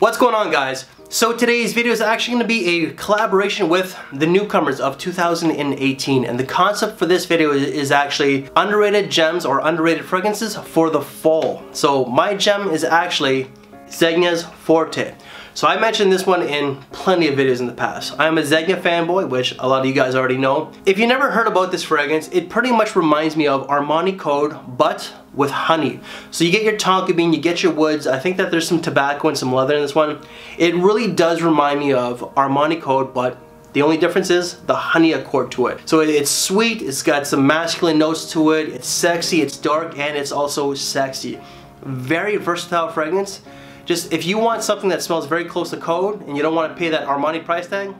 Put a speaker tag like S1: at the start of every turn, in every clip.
S1: What's going on guys? So today's video is actually going to be a collaboration with the newcomers of 2018 and the concept for this video is actually underrated gems or underrated fragrances for the fall. So my gem is actually Zegna's Forte. So I mentioned this one in plenty of videos in the past. I am a Zegna fanboy, which a lot of you guys already know. If you never heard about this fragrance, it pretty much reminds me of Armani Code, but with honey. So you get your tonka bean, you get your woods. I think that there's some tobacco and some leather in this one. It really does remind me of Armani Code, but the only difference is the honey accord to it. So it's sweet, it's got some masculine notes to it, it's sexy, it's dark, and it's also sexy. Very versatile fragrance. Just if you want something that smells very close to code and you don't want to pay that Armani price tag,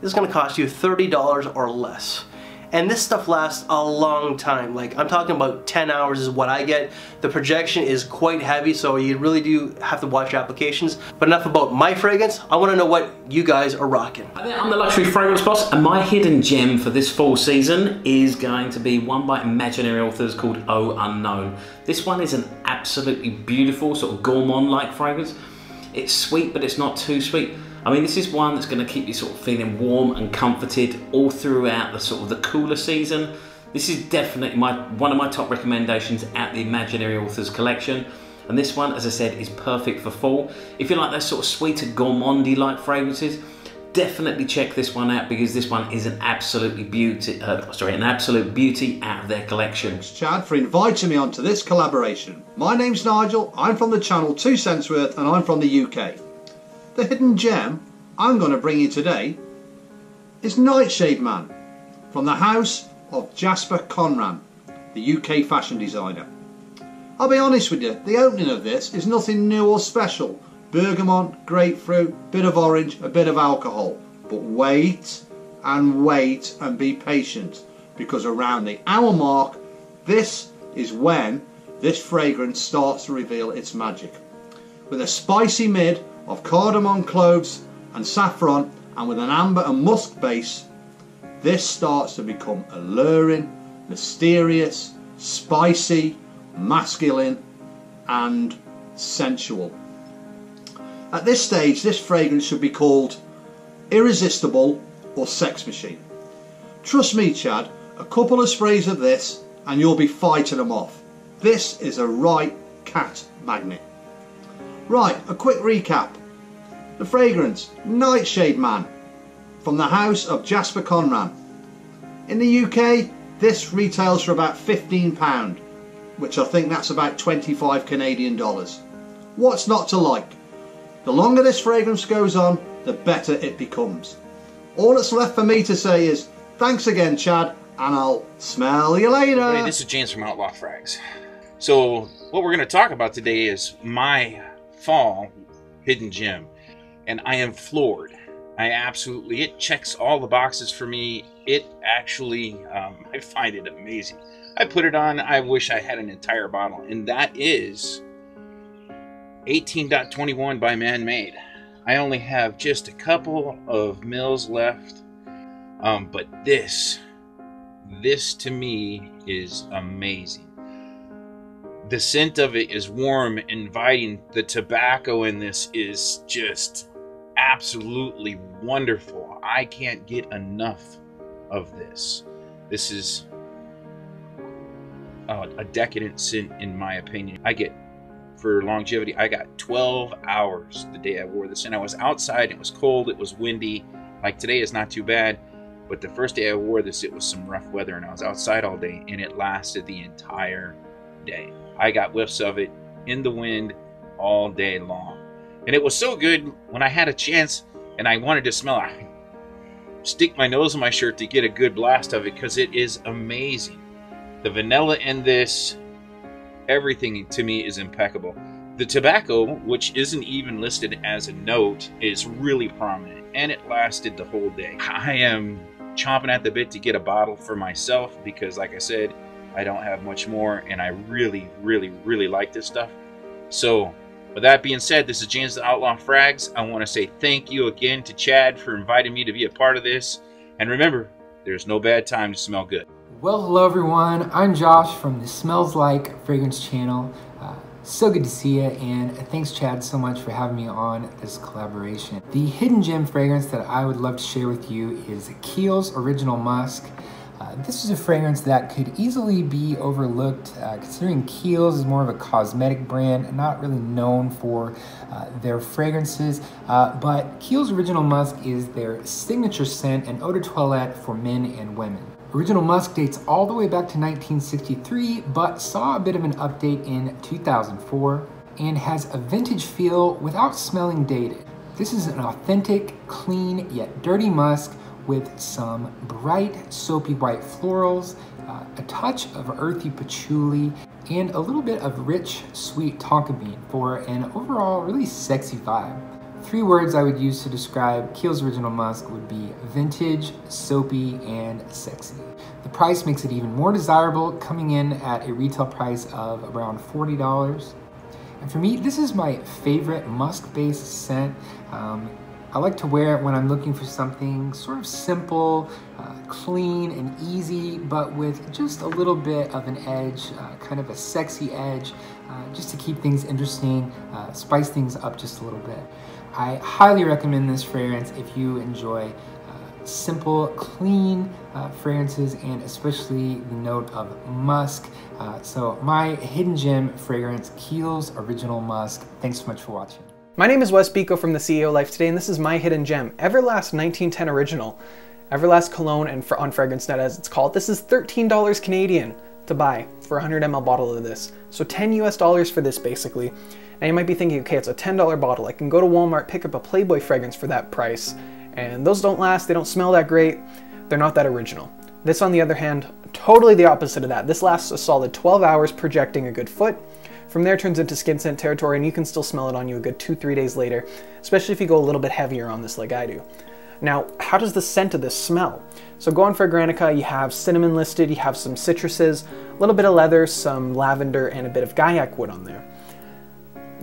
S1: this is going to cost you $30 or less. And this stuff lasts a long time. Like I'm talking about 10 hours is what I get. The projection is quite heavy, so you really do have to watch your applications. But enough about my fragrance. I want to know what you guys are rocking.
S2: I'm the Luxury Fragrance Boss, and my hidden gem for this fall season is going to be one by imaginary authors called Oh Unknown. This one is an absolutely beautiful, sort of gourmand-like fragrance. It's sweet, but it's not too sweet. I mean, this is one that's going to keep you sort of feeling warm and comforted all throughout the sort of the cooler season. This is definitely my one of my top recommendations at the Imaginary Authors collection. And this one, as I said, is perfect for fall. If you like those sort of sweeter gourmandy-like fragrances, definitely check this one out because this one is an absolutely beauty, uh, sorry, an absolute beauty out of their collection.
S3: Thanks, Chad, for inviting me onto this collaboration. My name's Nigel, I'm from the channel Two Scents Worth and I'm from the UK. The hidden gem I'm going to bring you today is Nightshade Man from the house of Jasper Conran, the UK fashion designer. I'll be honest with you, the opening of this is nothing new or special. Bergamot, grapefruit, bit of orange, a bit of alcohol. But wait and wait and be patient because around the hour mark, this is when this fragrance starts to reveal its magic. With a spicy mid of cardamom cloves and saffron and with an amber and musk base, this starts to become alluring, mysterious, spicy, masculine and sensual. At this stage this fragrance should be called Irresistible or Sex Machine. Trust me Chad, a couple of sprays of this and you'll be fighting them off. This is a right cat magnet. Right, a quick recap. The fragrance, Nightshade Man, from the house of Jasper Conran. In the UK, this retails for about £15, which I think that's about 25 Canadian dollars. What's not to like? The longer this fragrance goes on, the better it becomes. All that's left for me to say is, thanks again Chad, and I'll smell you later.
S4: Hey, this is James from Outlaw Frags. So, what we're going to talk about today is my fall hidden gem and i am floored i absolutely it checks all the boxes for me it actually um, i find it amazing i put it on i wish i had an entire bottle and that is 18.21 by man-made i only have just a couple of mills left um, but this this to me is amazing the scent of it is warm, inviting. The tobacco in this is just absolutely wonderful. I can't get enough of this. This is uh, a decadent scent, in my opinion. I get, for longevity, I got 12 hours the day I wore this. And I was outside, it was cold, it was windy. Like today is not too bad. But the first day I wore this, it was some rough weather, and I was outside all day, and it lasted the entire day. I got whiffs of it in the wind all day long. And it was so good when I had a chance and I wanted to smell it. I stick my nose in my shirt to get a good blast of it because it is amazing. The vanilla in this, everything to me is impeccable. The tobacco, which isn't even listed as a note, is really prominent and it lasted the whole day. I am chomping at the bit to get a bottle for myself because, like I said, I don't have much more, and I really, really, really like this stuff. So, with that being said, this is James the Outlaw Frags. I want to say thank you again to Chad for inviting me to be a part of this. And remember, there's no bad time to smell good.
S5: Well, hello everyone. I'm Josh from the Smells Like Fragrance channel. Uh, So good to see you, and thanks, Chad, so much for having me on this collaboration. The hidden gem fragrance that I would love to share with you is Kiehl's Original Musk. Uh, this is a fragrance that could easily be overlooked uh, considering Kiehl's is more of a cosmetic brand, not really known for uh, their fragrances, uh, but Kiehl's Original Musk is their signature scent and eau de toilette for men and women. Original Musk dates all the way back to 1963, but saw a bit of an update in 2004 and has a vintage feel without smelling dated. This is an authentic, clean, yet dirty musk with some bright, soapy white florals, uh, a touch of earthy patchouli, and a little bit of rich, sweet tonka bean for an overall really sexy vibe. Three words I would use to describe Kiehl's Original Musk would be vintage, soapy, and sexy. The price makes it even more desirable, coming in at a retail price of around $40. And for me, this is my favorite musk-based scent. Um, I like to wear it when I'm looking for something sort of simple, uh, clean, and easy, but with just a little bit of an edge, uh, kind of a sexy edge, uh, just to keep things interesting, uh, spice things up just a little bit. I highly recommend this fragrance if you enjoy uh, simple, clean uh, fragrances and especially the note of musk. Uh, so my hidden gem fragrance, Kiehl's Original Musk. Thanks so much for watching.
S6: My name is Wes Biko from the CEO Life Today, and this is my hidden gem, Everlast 1910 Original. Everlast Cologne and on FragranceNet as it's called. This is $13 Canadian to buy for a 100 ml bottle of this. So 10 US dollars for this basically. Now you might be thinking, okay, it's a $10 bottle. I can go to Walmart, pick up a Playboy fragrance for that price. And those don't last, they don't smell that great, they're not that original. This, on the other hand, totally the opposite of that. This lasts a solid 12 hours, projecting a good foot. From there turns into skin scent territory and you can still smell it on you a good two, three days later, especially if you go a little bit heavier on this like I do. Now, how does the scent of this smell? So go on Fragrantica, you have cinnamon listed, you have some citruses, a little bit of leather, some lavender, and a bit of guaiac wood on there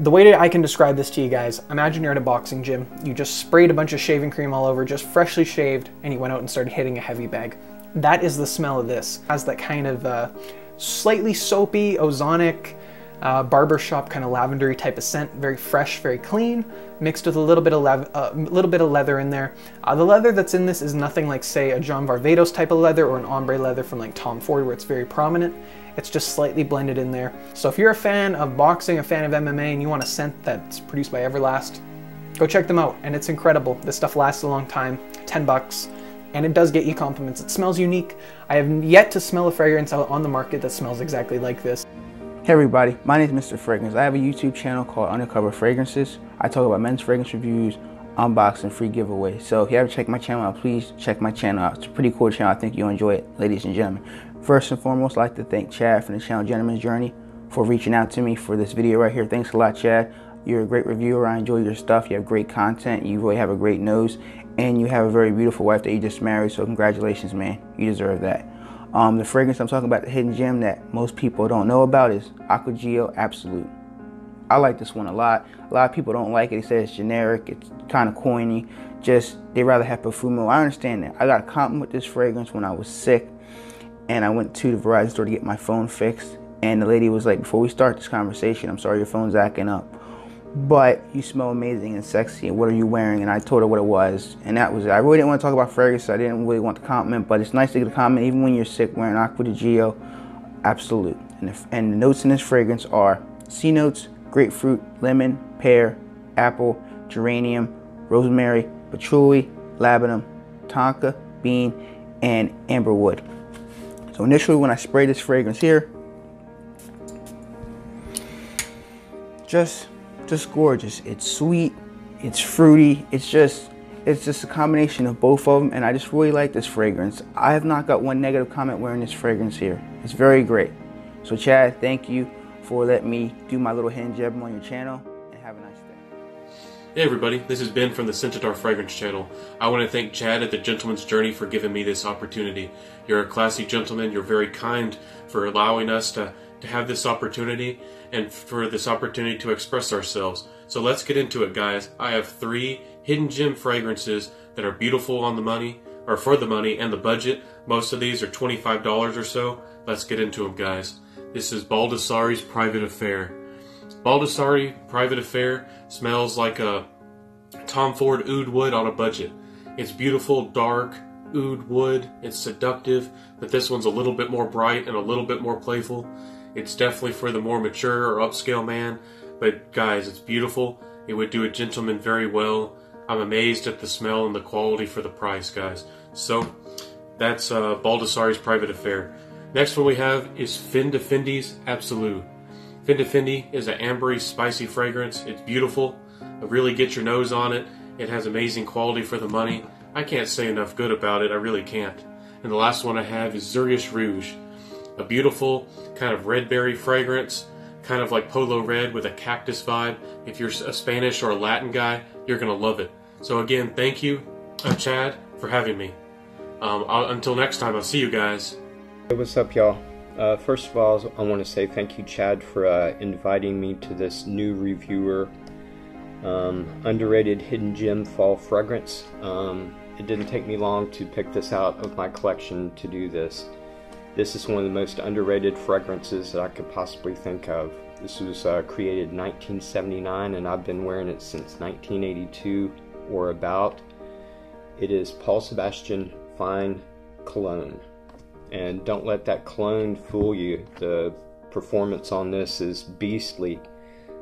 S6: the way that I can describe this to you guys, imagine you're at a boxing gym, you just sprayed a bunch of shaving cream all over, just freshly shaved, and you went out and started hitting a heavy bag. That is the smell of this. It has that kind of uh, slightly soapy, ozonic, uh, barbershop kind of lavendery type of scent, very fresh, very clean, mixed with a little bit of uh, little bit of leather in there. Uh, the leather that's in this is nothing like say a John Varvatos type of leather or an ombre leather from like Tom Ford where it's very prominent. It's just slightly blended in there. So if you're a fan of boxing, a fan of MMA, and you want a scent that's produced by Everlast, go check them out. And it's incredible. This stuff lasts a long time, 10 bucks, and it does get you compliments. It smells unique. I have yet to smell a fragrance out on the market that smells exactly like this.
S7: Hey everybody, my name is Mr. Fragrance. I have a YouTube channel called Undercover Fragrances. I talk about men's fragrance reviews, unboxing, free giveaways. So if you haven't checked my channel out, please check my channel out. It's a pretty cool channel. I think you'll enjoy it, ladies and gentlemen. First and foremost, I'd like to thank Chad from the channel Gentleman's Journey for reaching out to me for this video right here. Thanks a lot, Chad. You're a great reviewer. I enjoy your stuff. You have great content. You really have a great nose. And you have a very beautiful wife that you just married. So congratulations, man. You deserve that. Um, the fragrance I'm talking about, the hidden gem that most people don't know about is Acqua Absolute. I like this one a lot. A lot of people don't like it. They say it's generic. It's kind of corny. Just, they rather have Profumo. I understand that. I got a compliment with this fragrance when I was sick and I went to the Verizon store to get my phone fixed. And the lady was like, before we start this conversation, I'm sorry your phone's acting up. But you smell amazing and sexy. And what are you wearing? And I told her what it was. And that was it. I really didn't want to talk about fragrance. I didn't really want to compliment. But it's nice to get a compliment even when you're sick wearing Acqua di Gio. Absolute. And the, and the notes in this fragrance are sea notes, grapefruit, lemon, pear, apple, geranium, rosemary, patchouli, labdanum, tonka, bean, and amberwood. So initially when I spray this fragrance here, just, just gorgeous. It's sweet, it's fruity, it's just, it's just a combination of both of them and I just really like this fragrance. I have not got one negative comment wearing this fragrance here. It's very great. So Chad, thank you for letting me do my little hand job on your channel.
S8: Hey everybody, this is Ben from the Scentitar Fragrance Channel. I want to thank Chad at the Gentleman's Journey for giving me this opportunity. You're a classy gentleman, you're very kind for allowing us to, to have this opportunity and for this opportunity to express ourselves. So let's get into it guys. I have three hidden gem fragrances that are beautiful on the money, or for the money and the budget. Most of these are $25 or so. Let's get into them guys. This is Baldessari's Private Affair. Baldessari Private Affair smells like a Tom Ford oud wood on a budget. It's beautiful, dark, oud wood. It's seductive, but this one's a little bit more bright and a little bit more playful. It's definitely for the more mature or upscale man, but guys, it's beautiful. It would do a gentleman very well. I'm amazed at the smell and the quality for the price, guys. So, that's uh, Baldessari's Private Affair. Next one we have is Fin de Difendi's Absolute. Fin Fendi is an ambery, spicy fragrance. It's beautiful. Really get your nose on it. It has amazing quality for the money. I can't say enough good about it. I really can't. And the last one I have is Zurius Rouge. A beautiful kind of red berry fragrance, kind of like Polo Red with a cactus vibe. If you're a Spanish or a Latin guy, you're going to love it. So again, thank you, uh, Chad, for having me. Um, until next time, I'll see you guys.
S9: Hey, what's up, y'all? Uh, first of all, I want to say thank you, Chad, for uh, inviting me to this new reviewer um, underrated hidden gem fall fragrance. Um, it didn't take me long to pick this out of my collection to do this. This is one of the most underrated fragrances that I could possibly think of. This was uh, created in 1979 and I've been wearing it since 1982 or about. It is Paul Sebastian Fine Cologne. And don't let that cologne fool you. The performance on this is beastly.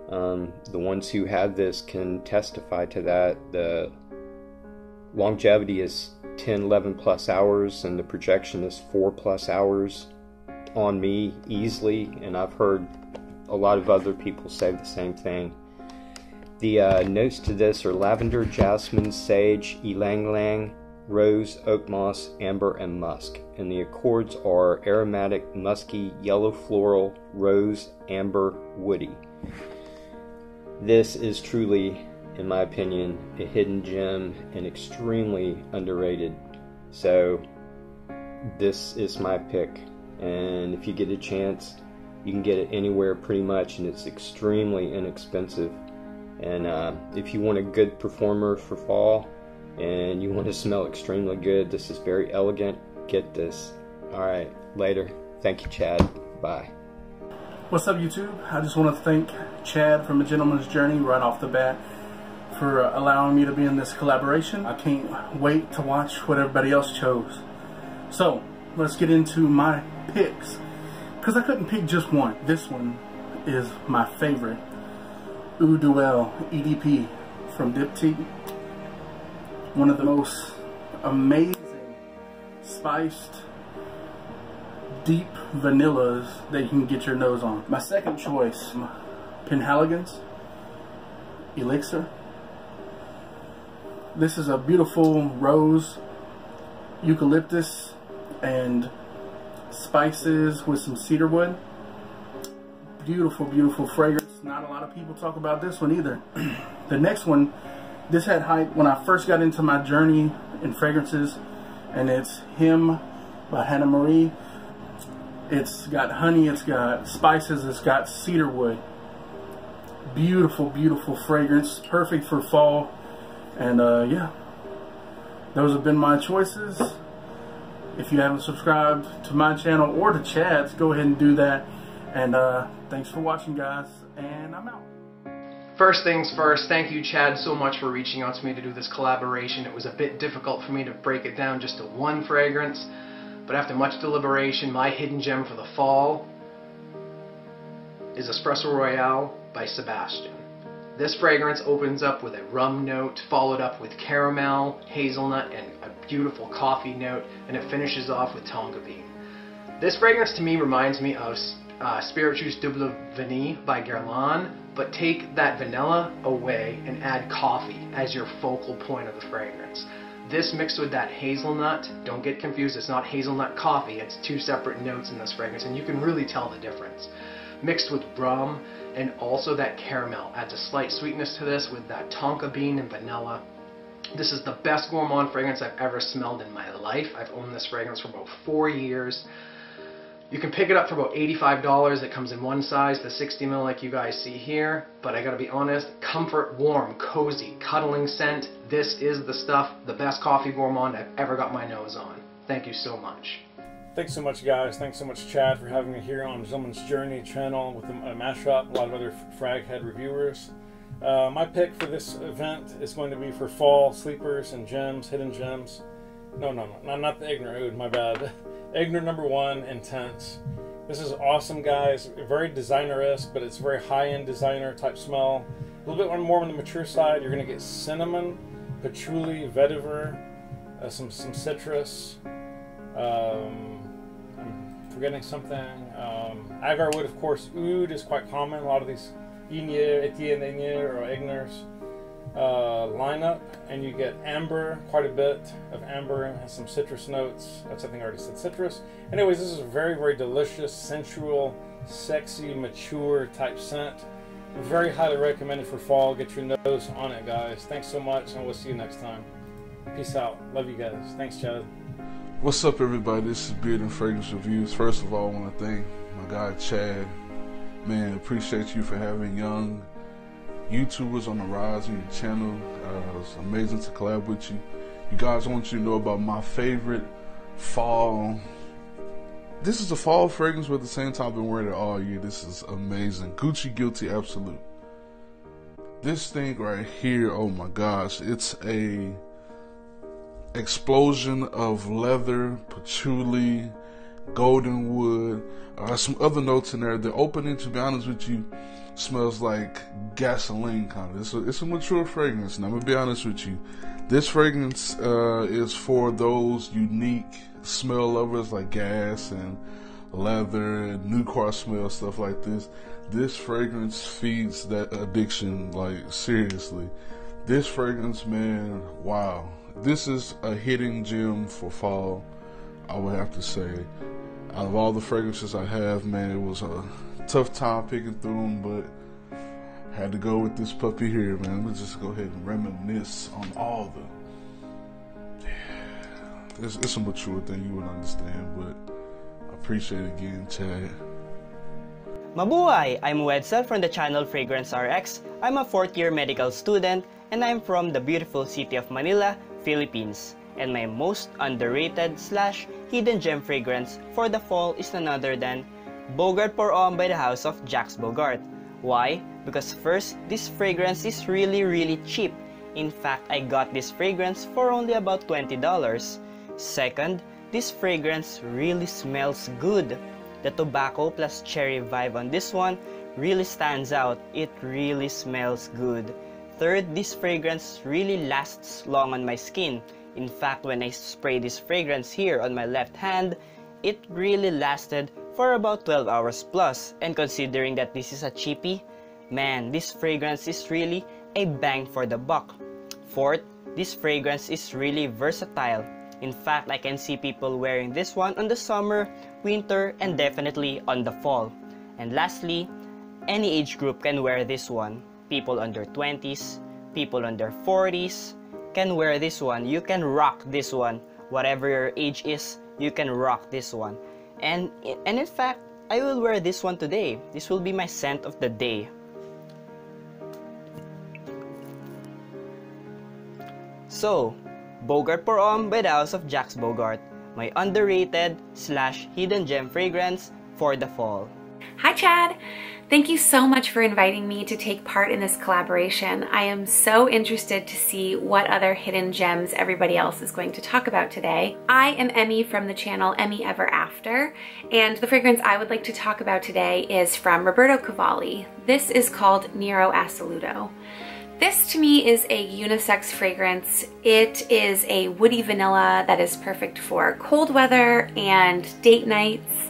S9: Um, the ones who have this can testify to that. The longevity is 10, 11 plus hours, and the projection is 4 plus hours on me easily, and I've heard a lot of other people say the same thing. The uh, notes to this are lavender, jasmine, sage, ylang ylang, rose, oak moss, amber, and musk. And the accords are aromatic, musky, yellow floral, rose, amber, woody. This is truly, in my opinion, a hidden gem and extremely underrated. So, this is my pick. And if you get a chance, you can get it anywhere pretty much, and it's extremely inexpensive. And uh, if you want a good performer for fall and you want to smell extremely good, this is very elegant. Get this. Alright, later. Thank you, Chad. Bye.
S10: What's up YouTube? I just want to thank Chad from A Gentleman's Journey right off the bat for allowing me to be in this collaboration. I can't wait to watch what everybody else chose. So, let's get into my picks. Because I couldn't pick just one. This one is my favorite. Eau Duelle EDP from Diptyque. One of the most amazing spiced deep vanillas that you can get your nose on. My second choice, Penhaligon's Elixir. This is a beautiful rose, eucalyptus, and spices with some cedarwood. Beautiful, beautiful fragrance. Not a lot of people talk about this one either. the next one, this had hype when I first got into my journey in fragrances, and it's Him by Hanae Mori. It's got honey, it's got spices, it's got cedarwood. Beautiful, beautiful fragrance. Perfect for fall. And uh, yeah, those have been my choices. If you haven't subscribed to my channel or to Chad's, go ahead and do that. And uh, thanks for watching, guys. And I'm out.
S11: First things first, thank you Chad so much for reaching out to me to do this collaboration. It was a bit difficult for me to break it down just to one fragrance. But after much deliberation, my hidden gem for the fall is Espresso Royale by Sebastian. This fragrance opens up with a rum note, followed up with caramel, hazelnut, and a beautiful coffee note, and it finishes off with tonka bean. This fragrance to me reminds me of uh, Spiritueuse Double Vanille by Guerlain, but take that vanilla away and add coffee as your focal point of the fragrance. This mixed with that hazelnut, don't get confused, it's not hazelnut coffee, it's two separate notes in this fragrance, and you can really tell the difference. Mixed with rum and also that caramel adds a slight sweetness to this with that tonka bean and vanilla. This is the best gourmand fragrance I've ever smelled in my life. I've owned this fragrance for about four years. You can pick it up for about $85. It comes in one size, the 60 ml like you guys see here. But I gotta be honest, comfort, warm, cozy, cuddling scent. This is the stuff, the best coffee gourmand I've ever got my nose on. Thank you so much.
S12: thanks so much, guys. Thanks so much, Chad, for having me here on Gentleman's Journey channel with a mashup, a lot of other frag head reviewers. Uh, my pick for this event is going to be for fall sleepers and gems, hidden gems. No, no, no, not, the ignorant, my bad. Aigner number one, Intense. This is awesome, guys. Very designer-esque, but it's very high-end designer type smell. A little bit more on the mature side. You're going to get cinnamon, patchouli, vetiver, uh, some some citrus. Um, I'm forgetting something. Um, agar wood, of course. Oud is quite common. A lot of these Aigner, Etienne Aigner, or Aigner's uh, lineup, and you get amber, quite a bit of amber, and some citrus notes. That's I think I already said citrus. Anyways, this is a very, very delicious, sensual, sexy, mature type scent. Very highly recommended for fall. Get your nose on it, guys. Thanks so much, and we'll see you next time. Peace out. Love you guys. Thanks, Chad.
S13: What's up, everybody? This is Beard and Fragrance Reviews. First of all, I want to thank my guy Chad. Man, appreciate you for having young YouTubers on the rise on your channel. Uh, it's amazing to collab with you. You guys, want you to know about my favorite fall. This is a fall fragrance, but at the same time, I've been wearing it all year. This is amazing. Gucci Guilty Absolute. This thing right here, oh my gosh, it's a explosion of leather, patchouli, golden wood, uh, some other notes in there. The opening, to be honest with you, smells like gasoline kind of. It's a, it's a mature fragrance, and I'm gonna be honest with you. This fragrance uh, is for those unique smell lovers like gas and leather new car smell stuff like this. This fragrance feeds that addiction, like seriously. This fragrance, man, wow. This is a hidden gem for fall, I would have to say. Out of all the fragrances I have, man, it was a tough time picking through them, but had to go with this puppy here, man. Let's just go ahead and reminisce on all the. Yeah, it's, it's a mature thing you would understand, but I appreciate it again, Chad.
S14: Mabuhay! I'm Wedsel from the channel Fragrance RX. I'm a fourth year medical student and I'm from the beautiful city of Manila, Philippines. And my most underrated slash hidden gem fragrance for the fall is none other than Bogart Pour Homme by the house of Jacques Bogart. Why? Because first, this fragrance is really really cheap. In fact, I got this fragrance for only about $20. Second, this fragrance really smells good. The tobacco plus cherry vibe on this one really stands out. It really smells good. Third, this fragrance really lasts long on my skin. In fact, when I spray this fragrance here on my left hand, it really lasted for about 12 hours. And considering that this is a cheapie, man, this fragrance is really a bang for the buck. Fourth, this fragrance is really versatile. In fact, I can see people wearing this one on the summer, winter, and definitely on the fall. And lastly, any age group can wear this one. People under 20s, people under 40s can wear this one. You can rock this one. Whatever your age is, you can rock this one. And, and in fact, I will wear this one today. This will be my scent of the day. So, Bogart Pour Homme by the House of Jacques Bogart, my underrated slash hidden gem fragrance for the fall.
S15: Hi Chad! Thank you so much for inviting me to take part in this collaboration. I am so interested to see what other hidden gems everybody else is going to talk about today. I am Emmy from the channel Emmy Ever After, and the fragrance I would like to talk about today is from Roberto Cavalli. This is called Nero Assoluto. This to me is a unisex fragrance. It is a woody vanilla that is perfect for cold weather and date nights.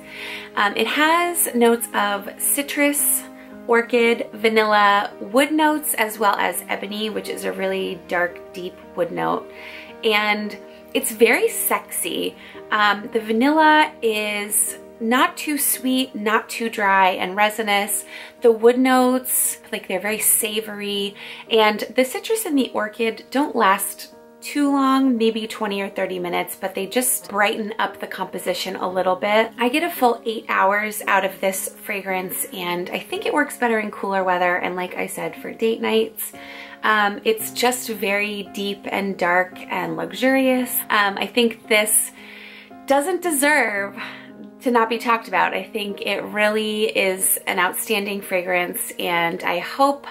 S15: Um, it has notes of citrus, orchid, vanilla, wood notes, as well as ebony, which is a really dark, deep wood note. And it's very sexy. Um, the vanilla is not too sweet, not too dry and resinous. The wood notes, like they're very savory. And the citrus and the orchid don't last too long, maybe 20 or 30 minutes, but they just brighten up the composition a little bit. I get a full eight hours out of this fragrance and I think it works better in cooler weather and like I said, for date nights. Um, it's just very deep and dark and luxurious. Um, I think this doesn't deserve to not be talked about. I think it really is an outstanding fragrance and I hope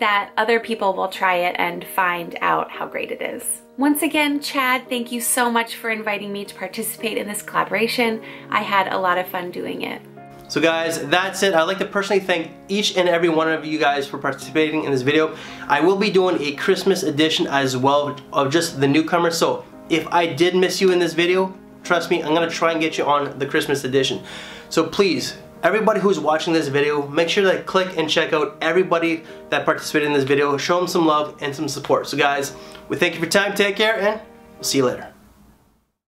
S15: that other people will try it and find out how great it is. Once again, Chad, thank you so much for inviting me to participate in this collaboration. I had a lot of fun doing it.
S1: So guys, that's it. I'd like to personally thank each and every one of you guys for participating in this video. I will be doing a Christmas edition as well of just the newcomers. So if I did miss you in this video, trust me, I'm gonna try and get you on the Christmas edition. So please, everybody who's watching this video, make sure to click and check out everybody that participated in this video. Show them some love and some support. So guys, we thank you for your time. Take care and see you later.